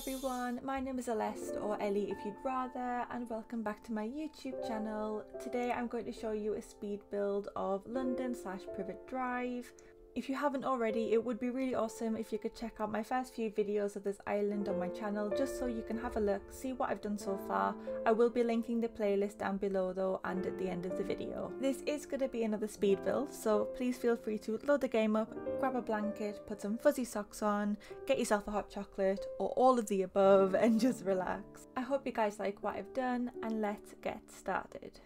everyone, my name is Celeste or Ellie if you'd rather and welcome back to my YouTube channel. Today I'm going to show you a speed build of London slash Privet Drive. If you haven't already, it would be really awesome if you could check out my first few videos of this island on my channel just so you can have a look, see what I've done so far. I will be linking the playlist down below though and at the end of the video. This is going to be another speed build, so please feel free to load the game up, grab a blanket, put some fuzzy socks on, get yourself a hot chocolate or all of the above and just relax. I hope you guys like what I've done and let's get started.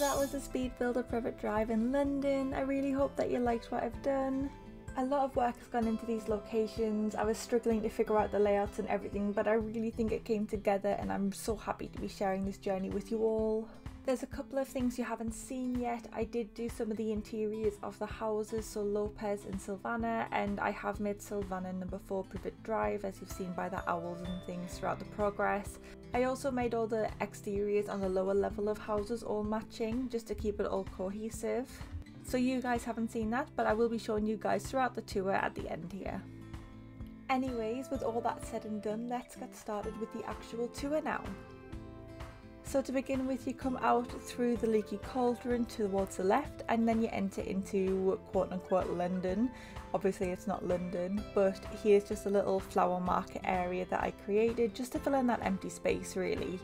that was the speed builder Privet Drive in London. I really hope that you liked what I've done. A lot of work has gone into these locations. I was struggling to figure out the layouts and everything, but I really think it came together and I'm so happy to be sharing this journey with you all. There's a couple of things you haven't seen yet. I did do some of the interiors of the houses, so Lopez and Sylvana, and I have made Sylvana number 4 Privet Drive, as you've seen by the owls and things throughout the progress. I also made all the exteriors on the lower level of houses all matching, just to keep it all cohesive. So you guys haven't seen that, but I will be showing you guys throughout the tour at the end here. Anyways, with all that said and done, let's get started with the actual tour now. So to begin with, you come out through the leaky cauldron towards the left, and then you enter into quote unquote London. Obviously, it's not London, but here's just a little flower market area that I created just to fill in that empty space, really.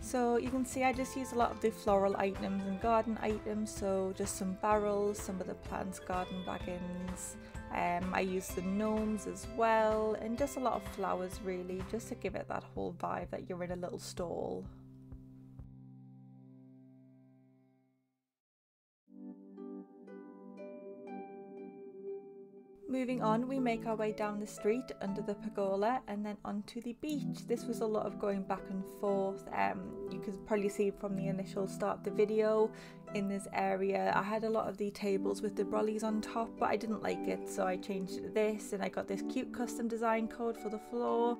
So you can see I just use a lot of the floral items and garden items, so just some barrels, some of the plants garden wagons. Um, I use the gnomes as well, and just a lot of flowers really, just to give it that whole vibe that you're in a little stall. Moving on, we make our way down the street under the pergola and then onto the beach. This was a lot of going back and forth. Um, you can probably see from the initial start of the video in this area. I had a lot of the tables with the brollies on top, but I didn't like it, so I changed it to this and I got this cute custom design code for the floor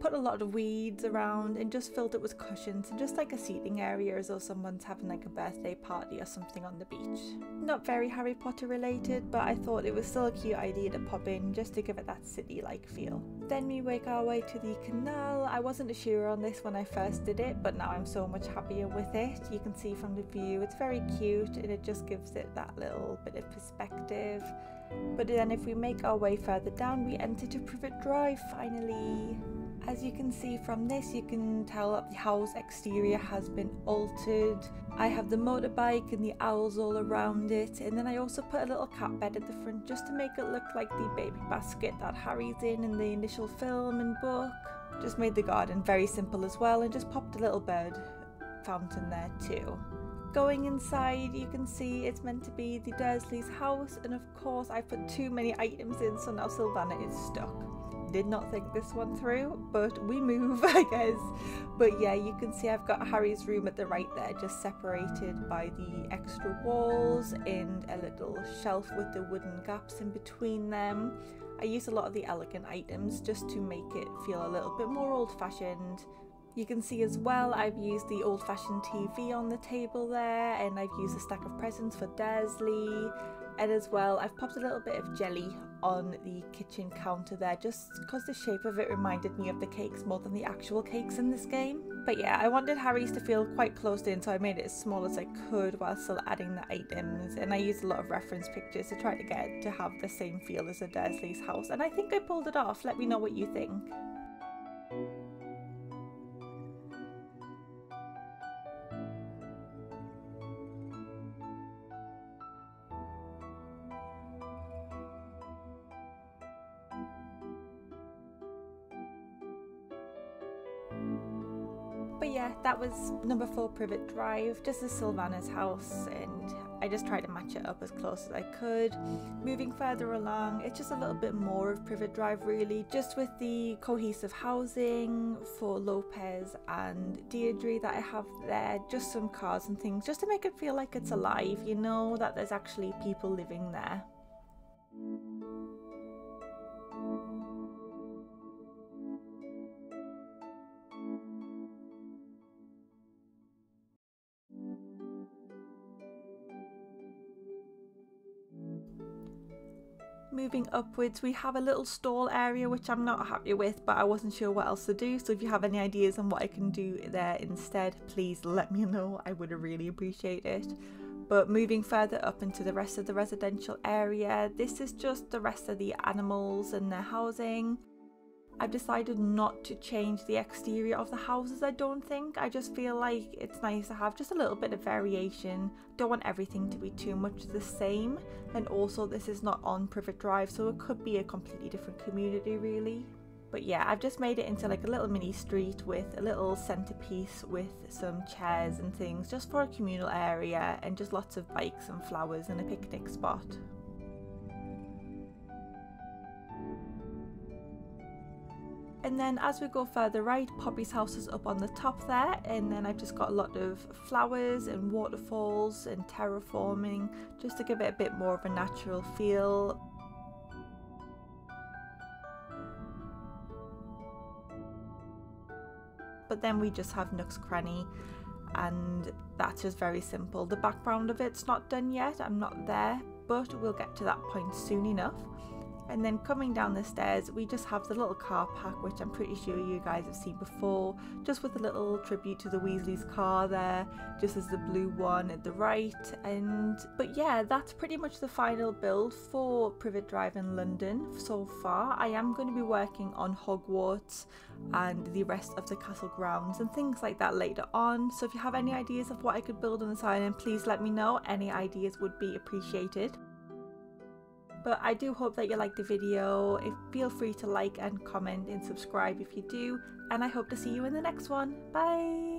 put a lot of weeds around and just filled it with cushions and just like a seating area as though someone's having like a birthday party or something on the beach. Not very Harry Potter related, but I thought it was still a cute idea to pop in just to give it that city-like feel. Then we make our way to the canal. I wasn't sure on this when I first did it, but now I'm so much happier with it. You can see from the view, it's very cute and it just gives it that little bit of perspective. But then if we make our way further down, we enter to Privet Drive finally. As you can see from this, you can tell that the house exterior has been altered. I have the motorbike and the owls all around it, and then I also put a little cat bed at the front just to make it look like the baby basket that Harry's in in the initial film and book. Just made the garden very simple as well and just popped a little bird fountain there too. Going inside, you can see it's meant to be the Dursleys' house, and of course, I put too many items in, so now Sylvana is stuck did not think this one through, but we move, I guess. But yeah, you can see I've got Harry's room at the right there, just separated by the extra walls and a little shelf with the wooden gaps in between them. I use a lot of the elegant items just to make it feel a little bit more old fashioned. You can see as well I've used the old fashioned TV on the table there and I've used a stack of presents for Dursley and as well I've popped a little bit of jelly on the kitchen counter there just because the shape of it reminded me of the cakes more than the actual cakes in this game. But yeah, I wanted Harry's to feel quite closed in so I made it as small as I could while still adding the items and I used a lot of reference pictures to try to get to have the same feel as a Dursley's house and I think I pulled it off. Let me know what you think. Yeah, that was number four Privet Drive, just as Sylvana's house, and I just tried to match it up as close as I could. Moving further along, it's just a little bit more of Privet Drive really, just with the cohesive housing for Lopez and Deirdre that I have there, just some cars and things, just to make it feel like it's alive, you know, that there's actually people living there. Moving upwards we have a little stall area which I'm not happy with but I wasn't sure what else to do. So if you have any ideas on what I can do there instead please let me know. I would really appreciate it. But moving further up into the rest of the residential area this is just the rest of the animals and their housing I've decided not to change the exterior of the houses I don't think. I just feel like it's nice to have just a little bit of variation. Don't want everything to be too much the same. And also this is not on Privet Drive so it could be a completely different community really. but yeah I've just made it into like a little mini street with a little centerpiece with some chairs and things just for a communal area and just lots of bikes and flowers and a picnic spot. And then as we go further right, Poppy's house is up on the top there. And then I've just got a lot of flowers and waterfalls and terraforming just to give it a bit more of a natural feel. But then we just have Nook's Cranny and that's just very simple. The background of it's not done yet, I'm not there, but we'll get to that point soon enough. And then coming down the stairs, we just have the little car park, which I'm pretty sure you guys have seen before, just with a little tribute to the Weasley's car there, just as the blue one at the right. And but yeah, that's pretty much the final build for Privet Drive in London so far. I am going to be working on Hogwarts and the rest of the castle grounds and things like that later on. So if you have any ideas of what I could build on this island, please let me know. Any ideas would be appreciated. But I do hope that you liked the video. If, feel free to like and comment and subscribe if you do. And I hope to see you in the next one. Bye!